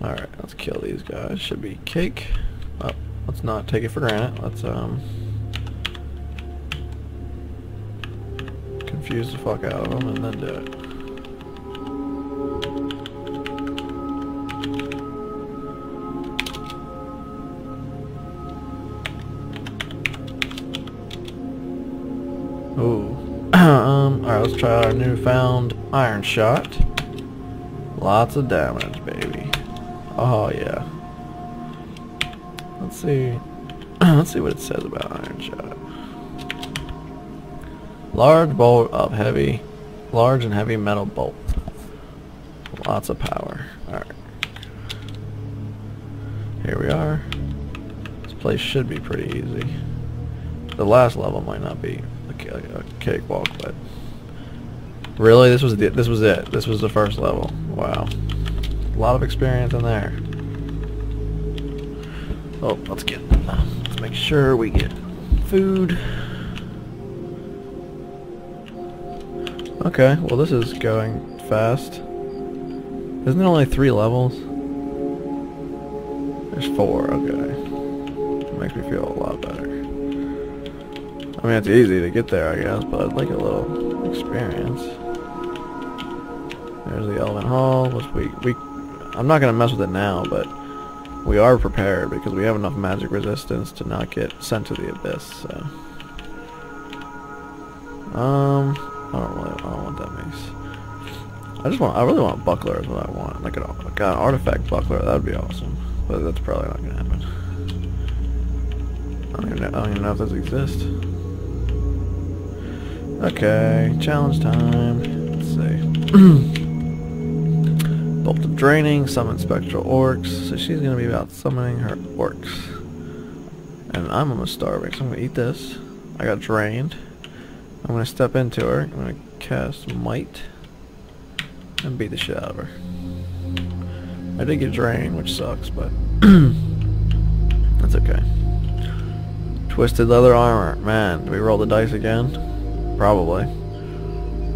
Alright, let's kill these guys. Should be cake. Oh, let's not take it for granted. Let's, um... Confuse the fuck out of them and then do it. Ooh. um, alright, let's try our newfound iron shot. Lots of damage, baby. Oh, yeah. Let's see. Let's see what it says about iron shot. Large bolt of heavy, large and heavy metal bolt. Lots of power. Alright. Here we are. This place should be pretty easy. The last level might not be a, cakewalk, but really, this was the, this was it. This was the first level. Wow, a lot of experience in there. Oh, let's get uh, let's make sure we get food. Okay, well this is going fast. Isn't there only three levels? There's four, okay. Makes me feel a lot better. I mean, it's easy to get there, I guess, but I'd like a little experience. There's the Elven Hall, which we, we, I'm not going to mess with it now, but we are prepared because we have enough magic resistance to not get sent to the Abyss, so. Um, I don't really, I don't want that mace. I just want, I really want a buckler is what I want. Like an, like an artifact buckler, that would be awesome. But that's probably not going to happen. I don't, even know, I don't even know if those exist. Okay, challenge time. Let's see. Of Draining, summon Spectral Orcs. So she's going to be about summoning her orcs. And I'm almost starving, so I'm going to eat this. I got drained. I'm going to step into her. I'm going to cast Might. And beat the shit out of her. I did get drained, which sucks, but... that's okay. Twisted leather armor. Man, do we roll the dice again? Probably.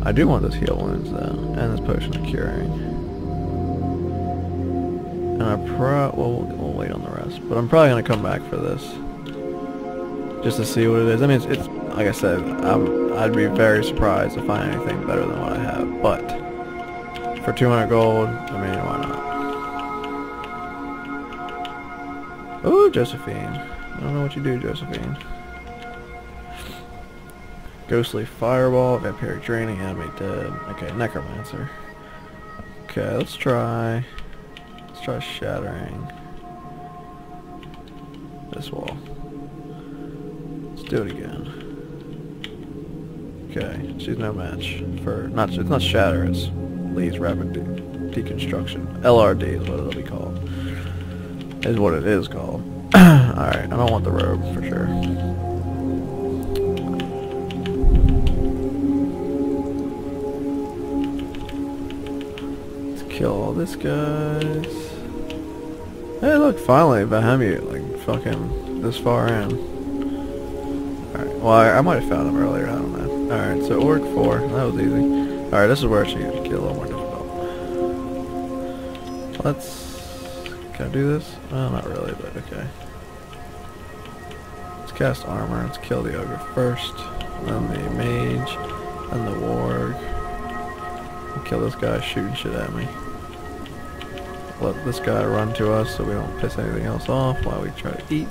I do want this heal wounds though, and this potion of curing. And I pro well, well we'll wait on the rest, but I'm probably gonna come back for this, just to see what it is. I mean, it's, it's like I said, I'm I'd be very surprised to find anything better than what I have, but for 200 gold, I mean, why not? Ooh, Josephine. I don't know what you do, Josephine. Ghostly Fireball, Vampiric Draining, Enemy Dead. Okay, Necromancer. Okay, let's try... Try Shattering this wall. Let's do it again. Okay, she's no match for... Not, it's not Shatter, it's Lee's Rapid de Deconstruction. LRD is what it'll be called. Is what it is called. Alright, I don't want the robe for sure. Let's kill all this guys. Hey look, finally Bahamut, like fucking this far in. Alright, well I, I might have found him earlier, I don't know. Alright, so Orc 4, that was easy. Alright, this is where it should get a little more difficult. Let's... Can I do this? Well, not really, but okay. Let's cast armor, let's kill the ogre first, then the mage, then the warg. Kill this guy shooting shit at me let this guy run to us so we don't piss anything else off while we try to eat.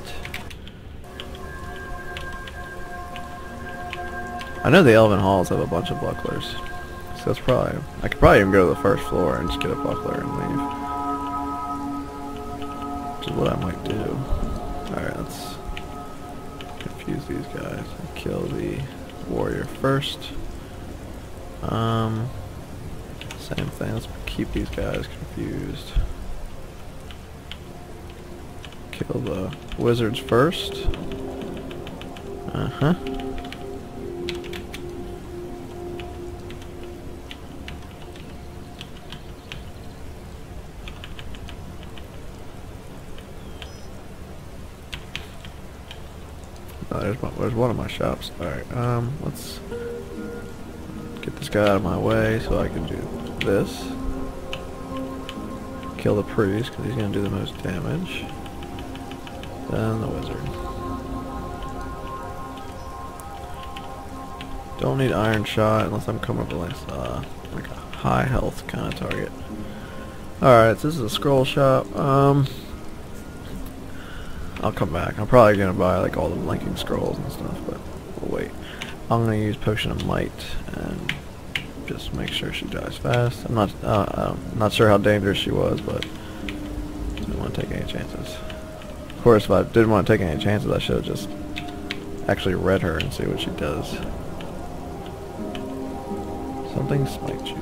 I know the Elven Halls have a bunch of bucklers. So that's probably... I could probably even go to the first floor and just get a buckler and leave. Which is what I might do. Alright, let's confuse these guys. Kill the warrior first. Um, same thing. Let's keep these guys confused kill the wizards first. Uh-huh. Oh, there's, my, there's one of my shops. Alright, um, let's get this guy out of my way so I can do this. Kill the priest, because he's going to do the most damage. Then the wizard. Don't need iron shot unless I'm coming up with uh, like a high health kind of target. Alright, so this is a scroll shop. Um, I'll come back. I'm probably going to buy like all the linking scrolls and stuff, but we'll wait. I'm going to use Potion of Might and just make sure she dies fast. I'm not uh, I'm not sure how dangerous she was, but I don't want to take any chances. Of course, if I didn't want to take any chances, I should have just actually read her and see what she does. Something spiked you.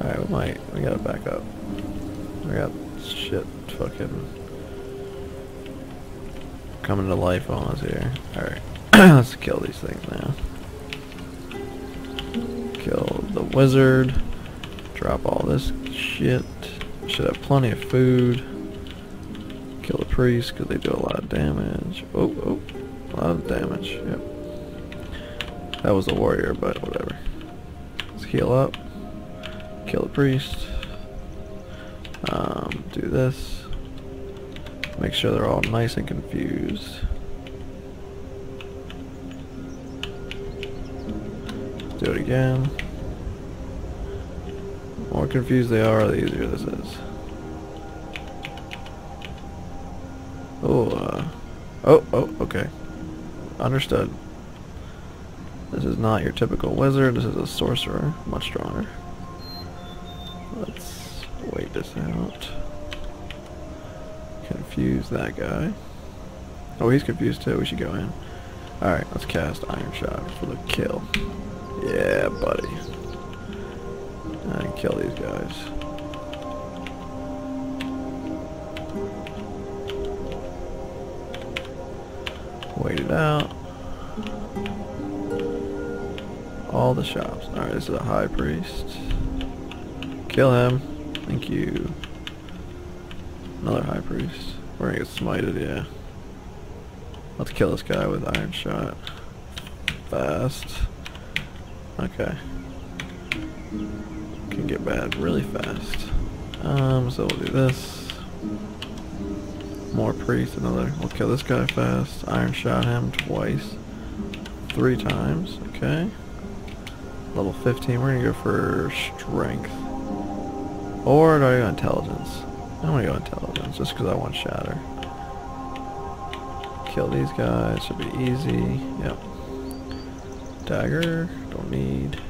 Alright, we might. We gotta back up. We got shit fucking coming to life on us here. Alright, let's kill these things now. Kill the wizard. Drop all this shit. Should have plenty of food. Priest because they do a lot of damage. Oh, oh, a lot of damage. Yep. That was a warrior, but whatever. Let's heal up. Kill the priest. Um, do this. Make sure they're all nice and confused. Do it again. The more confused they are, the easier this is. Oh, uh, oh, oh, okay. Understood. This is not your typical wizard, this is a sorcerer, much stronger. Let's wait this out. Confuse that guy. Oh, he's confused too, we should go in. Alright, let's cast Iron Shot for the kill. Yeah, buddy. And kill these guys. Wait it out. All the shops. Alright, this is a high priest. Kill him. Thank you. Another high priest. We're gonna get smited, yeah. Let's kill this guy with iron shot. Fast. Okay. Can get bad really fast. Um, so we'll do this. More priest, another. We'll kill this guy fast. Iron shot him twice. Three times. Okay. Level 15. We're gonna go for strength. Or do I go intelligence? I'm gonna go intelligence just because I want shatter. Kill these guys. Should be easy. Yep. Dagger. Don't need.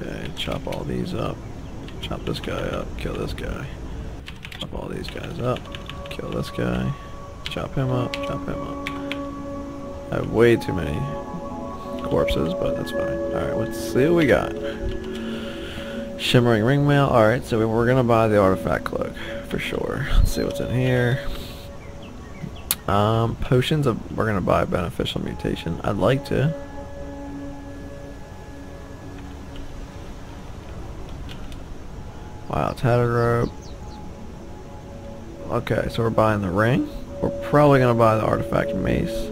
Okay, chop all these up. Chop this guy up. Kill this guy. Chop all these guys up. Kill this guy. Chop him up. Chop him up. I have way too many corpses, but that's fine. Alright, let's see what we got. Shimmering ring mail. Alright, so we're gonna buy the artifact cloak for sure. Let's see what's in here. Um, potions of, we're gonna buy beneficial mutation. I'd like to. Wow, tattered rope. Okay, so we're buying the ring. We're probably gonna buy the artifact mace,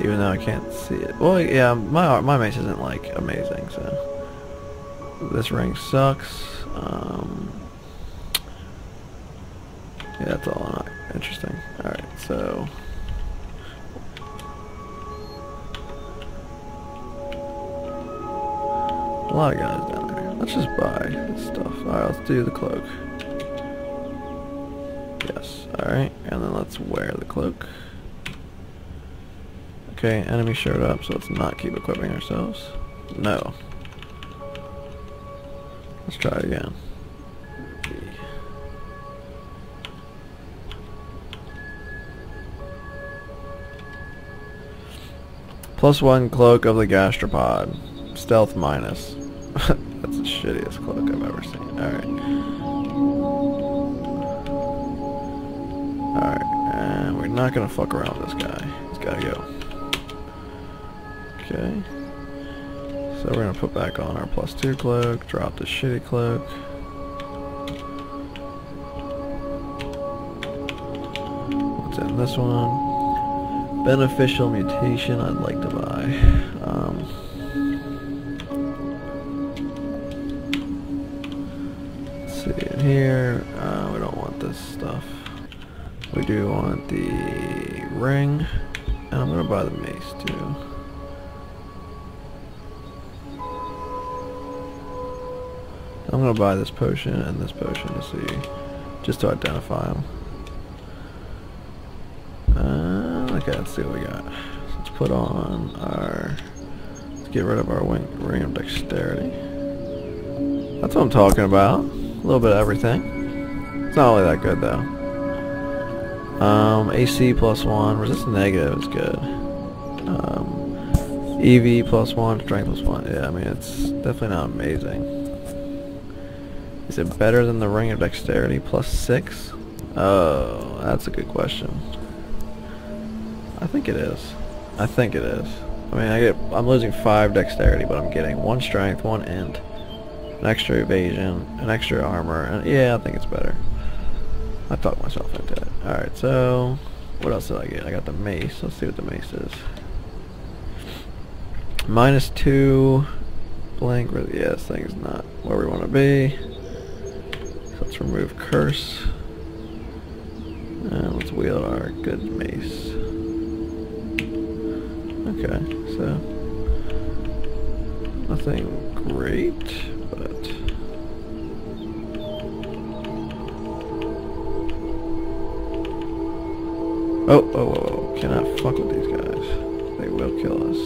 even though I can't see it. Well, yeah, my my mace isn't like amazing, so this ring sucks. Um, yeah, that's all not interesting. All right, so. A lot of guys. Let's just buy this stuff. Alright, let's do the cloak. Yes, alright. And then let's wear the cloak. Okay, enemy showed up, so let's not keep equipping ourselves. No. Let's try it again. Plus one cloak of the gastropod. Stealth minus. Shittiest cloak I've ever seen. Alright. Alright, and we're not gonna fuck around with this guy. He's gotta go. Okay. So we're gonna put back on our plus two cloak, drop the shitty cloak. What's in this one? Beneficial mutation I'd like to buy. Um, in here. Uh, we don't want this stuff. We do want the ring. And I'm gonna buy the mace too. I'm gonna buy this potion and this potion to see, just to identify them. Uh, okay, let's see what we got. So let's put on our, let's get rid of our ring of dexterity. That's what I'm talking about. A little bit of everything. It's not really that good though. Um, AC plus one, resist negative is good. Um, EV plus one, strength plus one. Yeah, I mean it's definitely not amazing. Is it better than the Ring of Dexterity plus 6? Oh, that's a good question. I think it is. I think it is. I mean, I get I'm losing 5 dexterity, but I'm getting 1 strength, 1 int, an extra evasion, an extra armor, and yeah, I think it's better. I talked myself into it. Alright, so what else did I get? I got the mace. Let's see what the mace is. Minus 2 blank. Yeah, this thing's not where we want to be. Let's remove curse. And let's wield our good mace. Okay, so nothing great, Oh, oh, oh, oh, cannot fuck with these guys. They will kill us.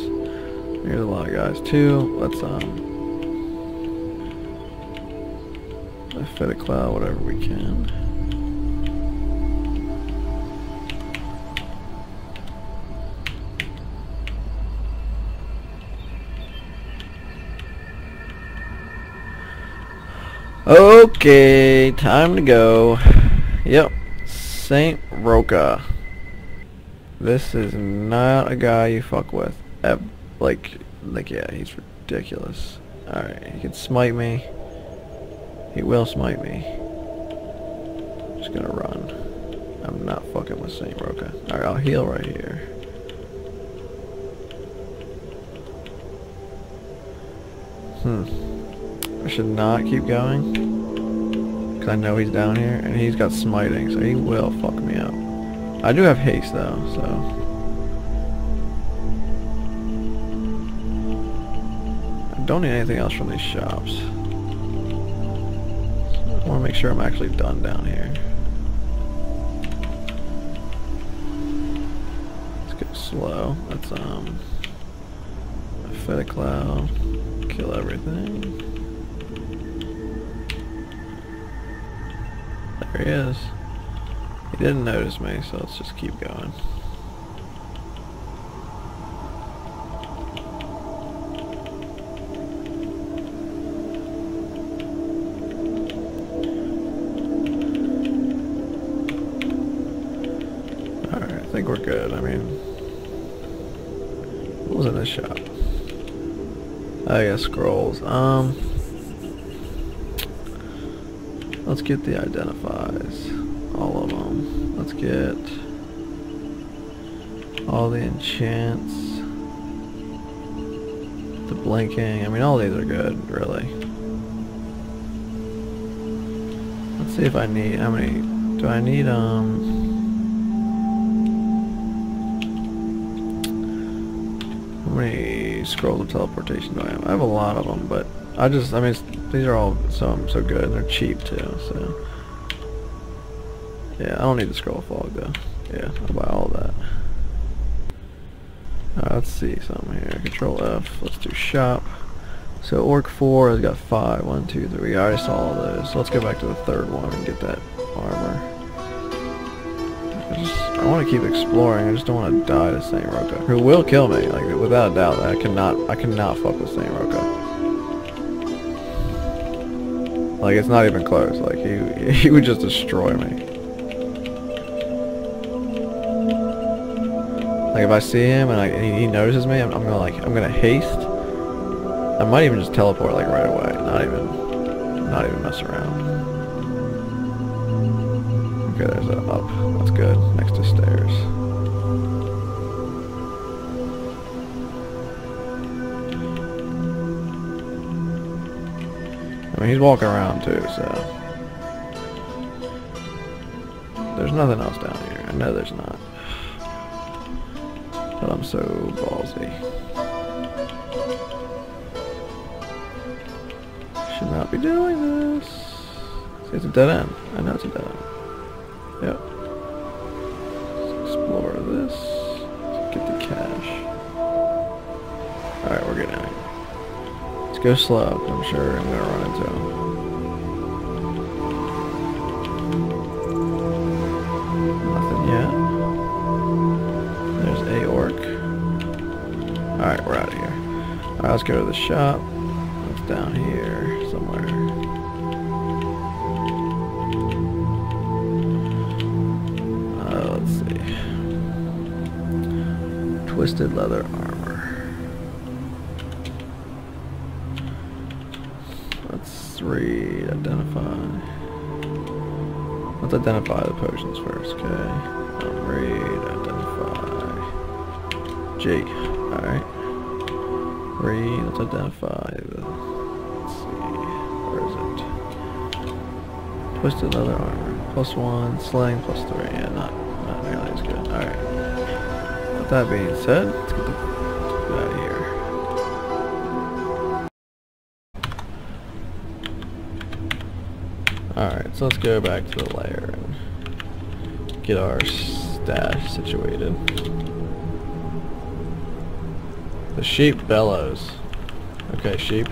There's a lot of guys too. Let's um Let's mephitic cloud whatever we can. Okay, time to go. Yep, Saint Roka. This is not a guy you fuck with. Like, like yeah, he's ridiculous. Alright, he can smite me. He will smite me. Just gonna run. I'm not fucking with Saint Roka. Alright, I'll heal right here. Hmm. I should not keep going. Because I know he's down here, and he's got smiting, so he will fuck me up. I do have haste, though, so... I don't need anything else from these shops. I want to make sure I'm actually done down here. Let's go slow. Let's um mephitic cloud, kill everything. There he is. He didn't notice me, so let's just keep going. Alright, I think we're good. I mean, what was in this shop? I guess scrolls. Um, let's get the identifies, all of them. Let's get all the enchants, the blinking. I mean, all these are good, really. Let's see if I need how many. Do I need um? How many scrolls of teleportation do I have? I have a lot of them, but I just, I mean, these are all so so good, they're cheap too, so. Yeah, I don't need the scroll fog though. Yeah, I'll buy all that. Right, let's see something here. Control F. Let's do shop. So Orc 4 has got 5. 1, 2, 3. I already saw all those. So let's go back to the third one and get that armor. I just I want to keep exploring. I just don't want to die to Saint Roka, who will kill me. Like without a doubt, I cannot I cannot fuck with Saint Roka. Like it's not even close. Like he he would just destroy me. Like if I see him and, he notices me, I'm, I'm gonna like I'm gonna haste. I might even just teleport like right away. Not even not even mess around. Okay, there's a up. That's good. Next to stairs. I mean, he's walking around too, so... There's nothing else down here. I know there's not. I'm so ballsy. Should not be doing this. See, it's a dead end. I know it's a dead end. Yep. Let's explore this. Let's get the cash. Alright, we're getting out. Let's go slow. I'm sure I'm gonna run into him. Let's go to the shop. It's down here somewhere. Uh, let's see. Twisted leather armor. Let's read, identify. Let's identify the potions first, okay? Um, read, identify. G. Alright. Read, let's identify. Let's see. Where is it? Twisted leather armor. Plus one. Sling plus three. Yeah, not, not nearly as good. Alright. With that being said, let's get, the, let's here. Alright, so let's go back to the lair and get our stash situated. The sheep bellows. Okay, sheep.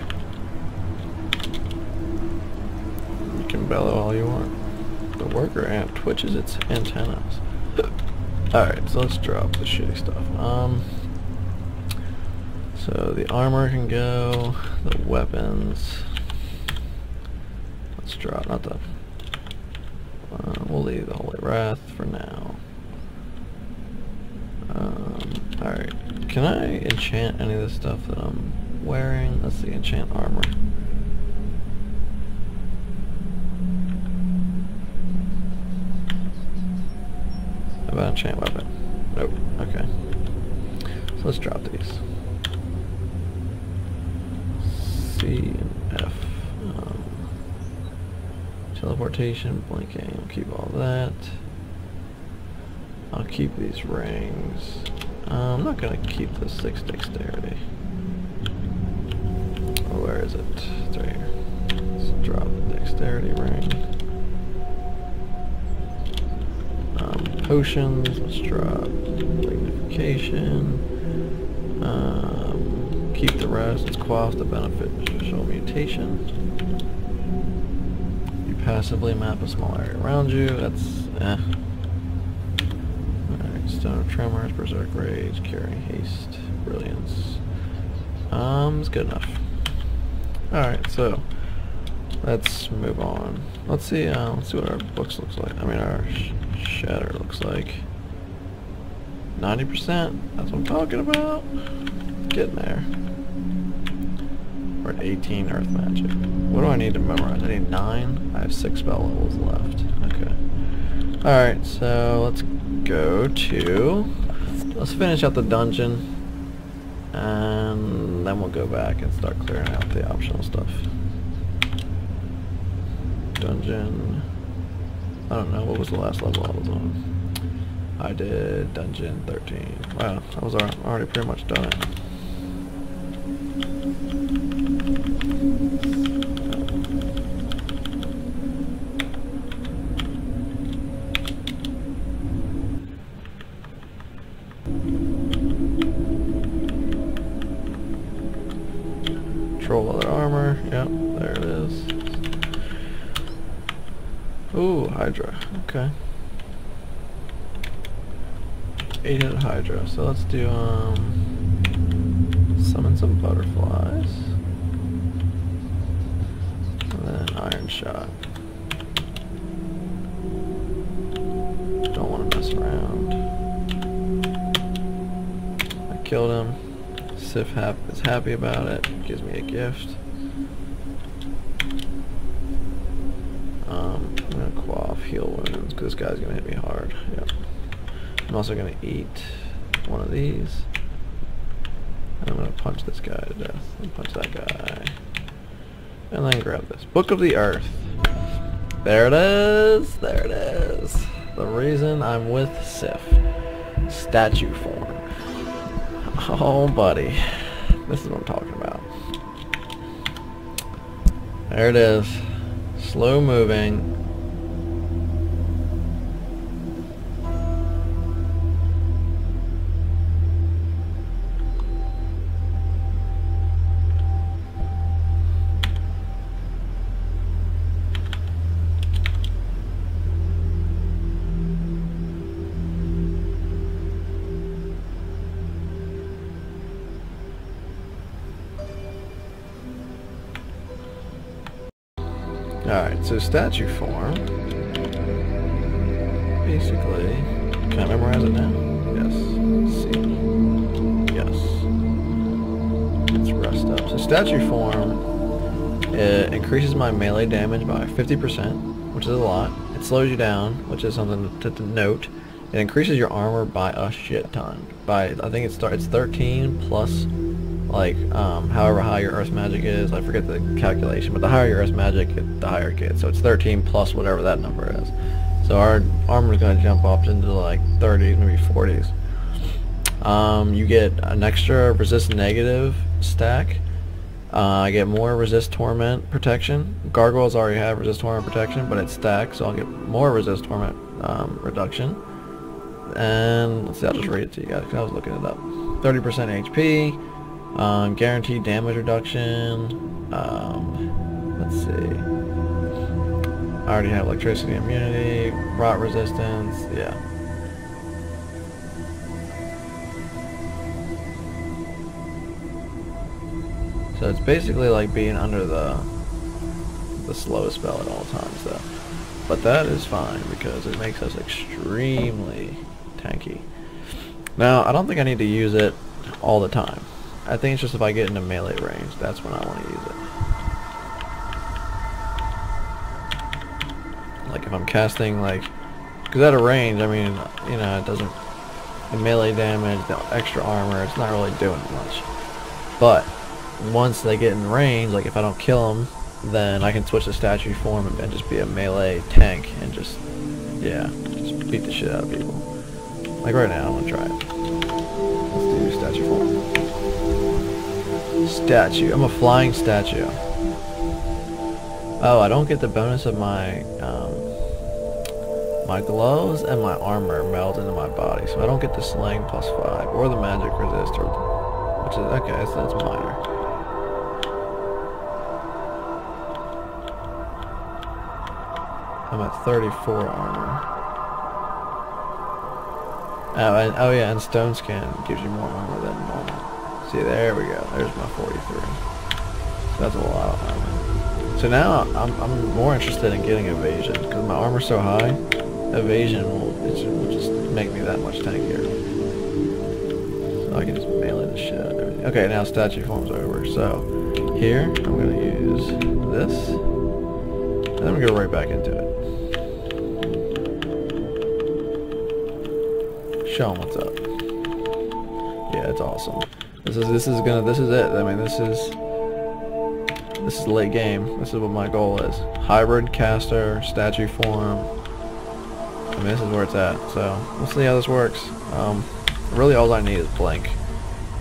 You can bellow all you want. The worker ant twitches its antennas. Alright, so let's drop the shitty stuff. Um, so the armor can go, the weapons. Let's drop, not the... Uh, we'll leave the Holy Wrath for now. Um, alright. Can I enchant any of the stuff that I'm wearing? Let's see, enchant armor. About enchant weapon? Nope. Okay. So let's drop these. C and F. Um, teleportation, blinking, I'll keep all that. I'll keep these rings. Uh, I'm not gonna keep the six dexterity. Oh, where is it? It's right here. Let's drop the dexterity ring. Um, potions, let's drop magnification. Um, keep the rest, let's quaff the beneficial mutation. You passively map a small area around you, that's eh. Tremors, Berserk Rage, Carrying Haste, Brilliance. Um, it's good enough. Alright, so let's move on. Let's see, uh, let's see what our books looks like. I mean, our sh shatter looks like. 90%, that's what I'm talking about. Getting there. We're at 18 Earth Magic. What do I need to memorize? I need 9? I have 6 spell levels left. Okay. Alright, so let's go to... Let's finish out the dungeon. And then we'll go back and start clearing out the optional stuff. Dungeon... I don't know, what was the last level I was on? I did dungeon 13. Wow, I was already pretty much done. Ooh, Hydra. Okay. 8-hit Hydra. So let's do um summon some butterflies. And then Iron Shot. Don't want to mess around. I killed him. Sif hap is happy about it. Gives me a gift. Heal wounds because this guy's gonna hit me hard. Yep. I'm also gonna eat one of these. And I'm gonna punch this guy to death. And punch that guy. And then grab this. Book of the Earth. There it is. There it is. the reason I'm with Sif. Statue form. Oh, buddy. This is what I'm talking about. There it is. Slow moving. So statue form. Basically, can I memorize it now? Yes. C. Yes. Let's rest up. So statue form, it increases my melee damage by 50%, which is a lot. It slows you down, which is something to, to note. It increases your armor by a shit ton. By I think it starts 13 plus like um, however high your earth magic is. I forget the calculation, but the higher your earth magic, the higher it gets. So it's 13 plus whatever that number is. So our armor is going to jump up into like 30s, maybe 40s. Um, you get an extra resist negative stack. Uh, I get more resist torment protection. Gargoyles already have resist torment protection, but it's stacked, so I'll get more resist torment um, reduction. And let's see, I'll just read it to you guys because I was looking it up. 30% HP, um, guaranteed damage reduction. Um, let's see. I already have electricity immunity, rot resistance. Yeah. So it's basically like being under the the slowest spell at all times, though. But that is fine because it makes us extremely tanky. Now, I don't think I need to use it all the time. I think it's just if I get into melee range, that's when I want to use it. Like if I'm casting like, because at a range, I mean, you know, it doesn't, the melee damage, the extra armor, it's not really doing much. But once they get in range, like if I don't kill them, then I can switch to statue form and just be a melee tank and just, yeah, just beat the shit out of people. Like right now, I'm gonna try it. Let's do statue form. Statue. I'm a flying statue. Oh, I don't get the bonus of my um, my gloves and my armor meld into my body, so I don't get the sling plus five or the magic resist, or which is okay. So that's minor. I'm at 34 armor. Oh, and, oh yeah, and stone skin gives you more armor than normal. See, there we go. There's my 43. So that's a lot of armor. So now I'm, I'm more interested in getting evasion because my armor's so high. Evasion will, will just make me that much tankier. So I can just melee the shit out of everything. Okay, now statue form's over. So here I'm gonna use this, and then we go right back into it. Show them what's up. Yeah, it's awesome. This is this is gonna this is it. I mean this is this is late game. This is what my goal is. Hybrid caster, statue form. I mean this is where it's at. So we'll see how this works. Um, really all I need is blink.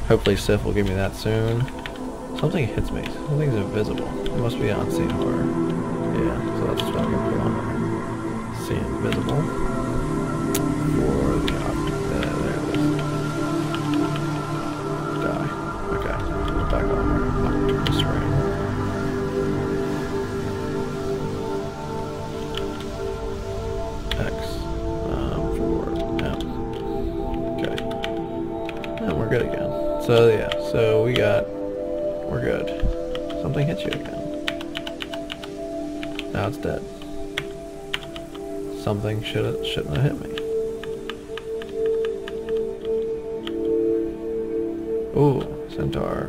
Hopefully Sif will give me that soon. Something hits me. Something's invisible. It must be unseen horror. Yeah, so that's what I'm gonna put on. See invisible. So yeah, so we got, we're good. Something hit you again. Now it's dead. Something should shouldn't have hit me. Ooh, Centaur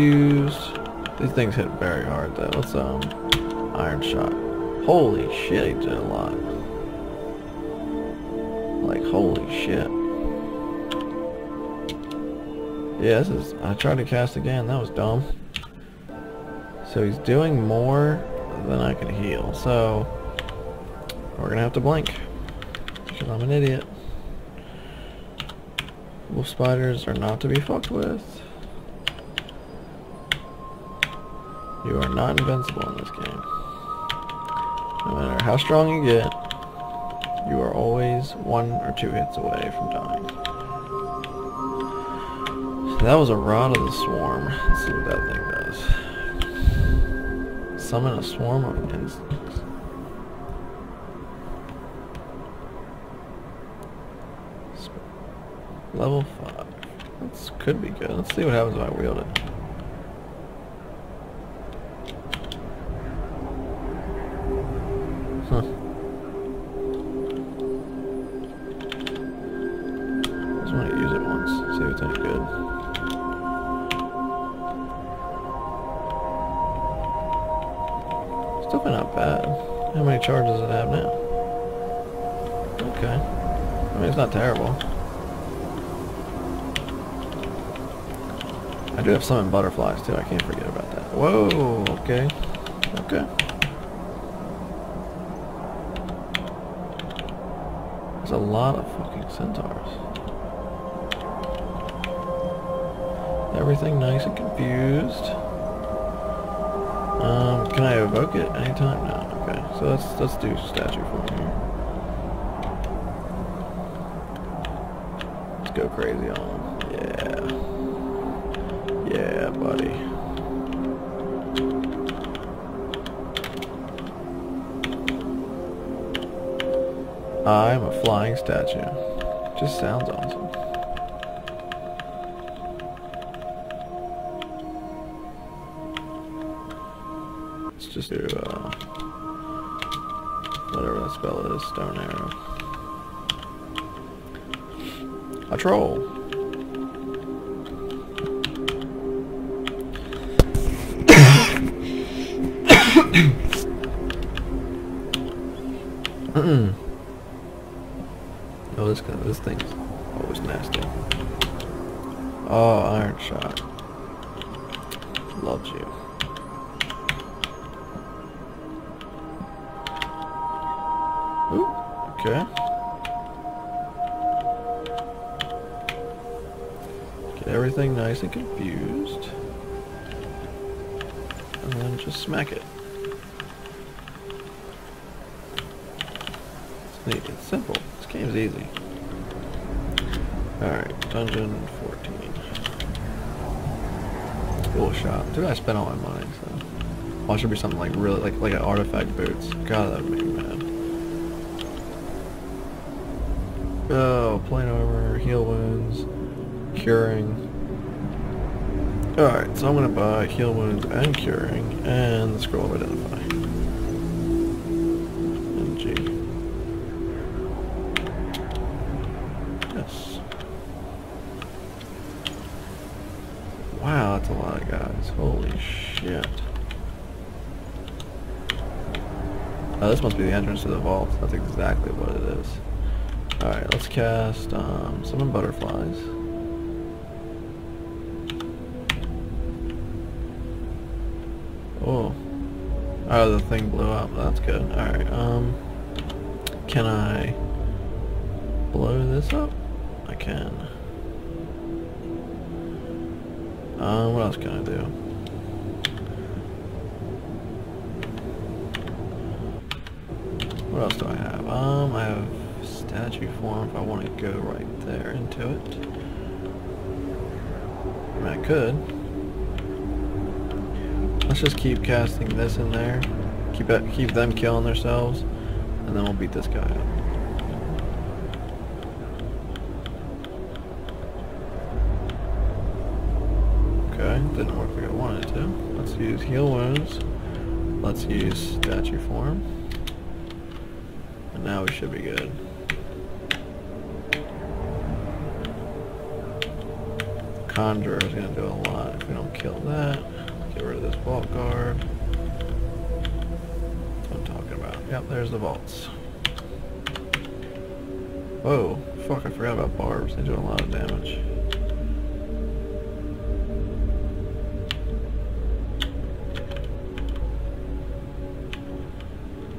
confused. These things hit very hard though. Let's um iron shot. Holy shit, he did a lot. Like holy shit. Yeah, this is I tried to cast again, that was dumb. So he's doing more than I can heal, so we're gonna have to blink. Because I'm an idiot. Wolf spiders are not to be fucked with. You are not invincible in this game. No matter how strong you get, you are always one or two hits away from dying. So that was a rod of the swarm. Let's see what that thing does. Summon a swarm of insects. Level 5. This could be good. Let's see what happens if I wield it. I do have some butterflies too, I can't forget about that. Whoa, okay. Okay. There's a lot of fucking centaurs. Everything nice and confused. Um, can I evoke it anytime? No. Okay, so let's let's do statue form here. Let's go crazy on him. Yeah. Yeah, buddy. I'm a flying statue. Just sounds awesome. Let's just do, uh, whatever that spell is, stone arrow. A troll. Get everything nice and confused. And then just smack it. It's neat, it's simple. This game's easy. Alright, dungeon 14. Cool shot. Dude, I spent all my money, so. Well, should be something like really, like, like an artifact boots. God, that would make me mad. Oh, plane armor, heal wounds, curing. Alright, so I'm gonna buy heal wounds and curing, and the scroll of identify. And. Yes. Wow, that's a lot of guys. Holy shit. Oh, this must be the entrance to the vault. That's exactly what it is. Alright, let's cast um, summon butterflies. Oh, the thing blew up. That's good. Alright, um... Can I... blow this up? I can. Um, what else can I do? What else do I have? Um, I have statue form if I want to go right there into it. I mean, I could. Let's just keep casting this in there. Keep it, keep them killing themselves, and then we'll beat this guy up. Okay, didn't work like I wanted to. Let's use heal wounds. Let's use statue form. And now we should be good. Conjurer is going to do a lot. If we don't kill that, get rid of this Vault Guard. I'm talking about. Yep, there's the vaults. Whoa, fuck, I forgot about barbs. They do a lot of damage.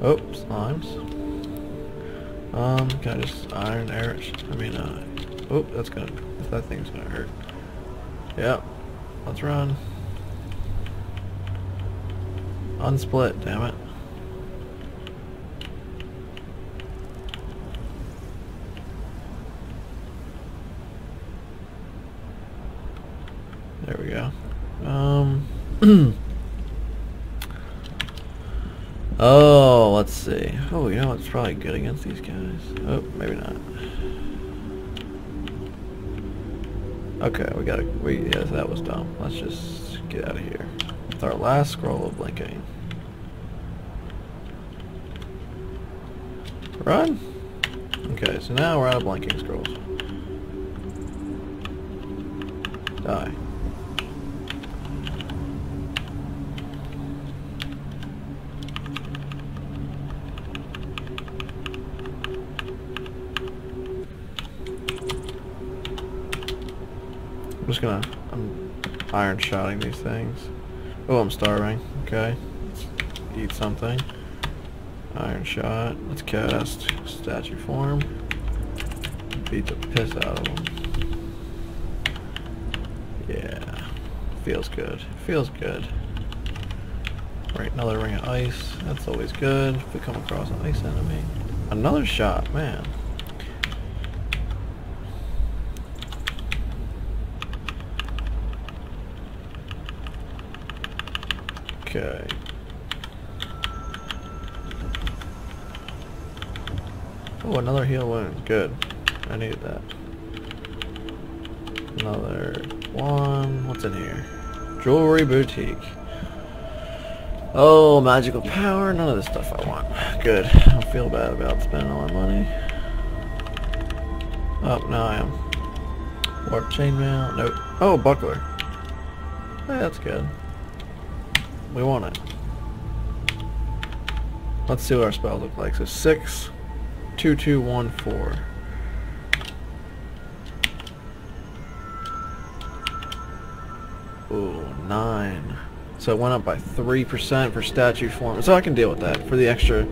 Oh, slimes. Um, can I just iron arrow? I mean, uh, oh, that's gonna, that thing's gonna hurt. Yep, let's run. Unsplit, damn it. There we go. Um. oh, let's see. Oh, you know it's probably good against these guys. Oh, maybe not. Okay, we gotta. We yes, that was dumb. Let's just get out of here. With our last scroll of blinking. Run. Okay, so now we're out of blinking scrolls. Die. I'm just gonna, I'm iron shotting these things. Oh, I'm starving. Okay. Eat something. Iron shot. Let's cast statue form. Beat the piss out of him. Yeah. Feels good. Feels good. Right, another ring of ice. That's always good if we come across an ice enemy. Another shot, man. Okay. Oh, another heal wound. Good. I need that. Another one. What's in here? Jewelry boutique. Oh, magical power. None of this stuff I want. Good. I don't feel bad about spending all my money. Oh, now I am. Warp chainmail. Nope. Oh, buckler. That's good. We want it. Let's see what our spells look like. So six, two, two, one, four. Ooh, nine. So it went up by three percent for statue form. So I can deal with that for the extra,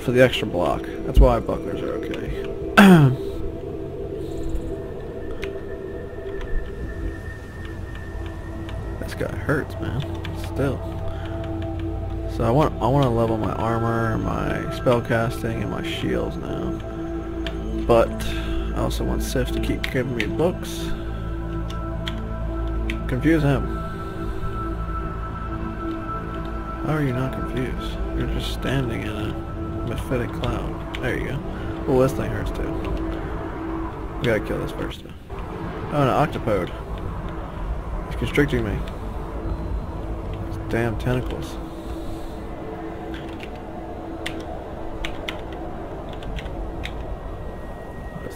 for the extra block. That's why bucklers are okay. this guy hurts, man. Still. So I want I want to level my armor, my spell casting, and my shields now. But I also want Sif to keep giving me books. Confuse him. How are you not confused? You're just standing in a mephitic cloud. There you go. Oh, this thing hurts too. We gotta kill this first. Oh, an octopode. He's constricting me. These damn tentacles.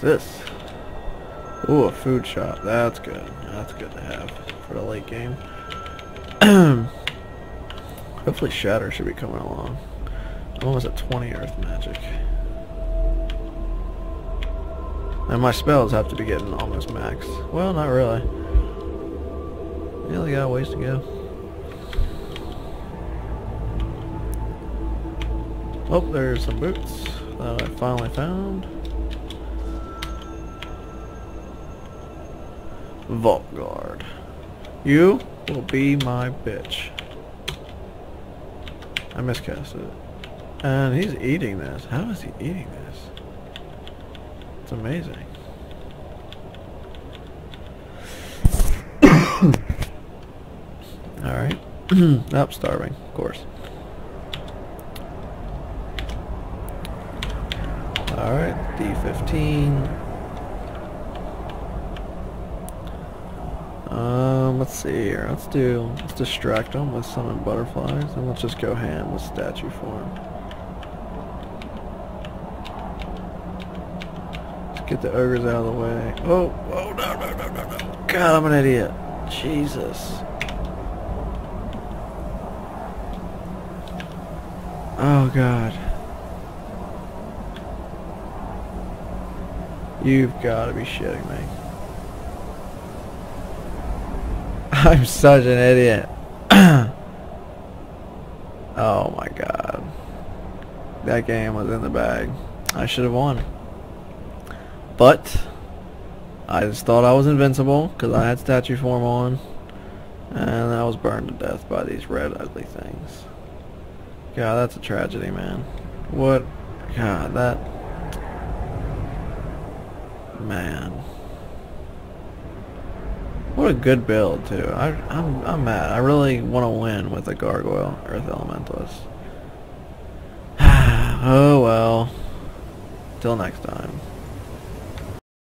This? Ooh, a food shop. That's good. That's good to have for the late game. Hopefully Shatter should be coming along. I'm almost at 20 Earth Magic. And my spells have to be getting almost max. Well, not really. We only got a ways to go. Oh, there's some boots that I finally found. Vault Guard. You will be my bitch. I miscast it. And he's eating this. How is he eating this? It's amazing. Alright. Up, starving, of course. Alright, D15. Um, let's see here. Let's do, let's distract them with summon butterflies, and let's just go ham with statue form. Let's get the ogres out of the way. Oh, oh, no, no, no, no, no. God, I'm an idiot. Jesus. Oh God. You've got to be shitting me. I'm such an idiot. oh my god. That game was in the bag. I should have won. But, I just thought I was invincible because I had statue form on. And I was burned to death by these red ugly things. God, that's a tragedy, man. What? God, that... Man. A good build, too. I, I'm, I'm mad. I really want to win with a Gargoyle Earth Elementalist. oh well. Till next time.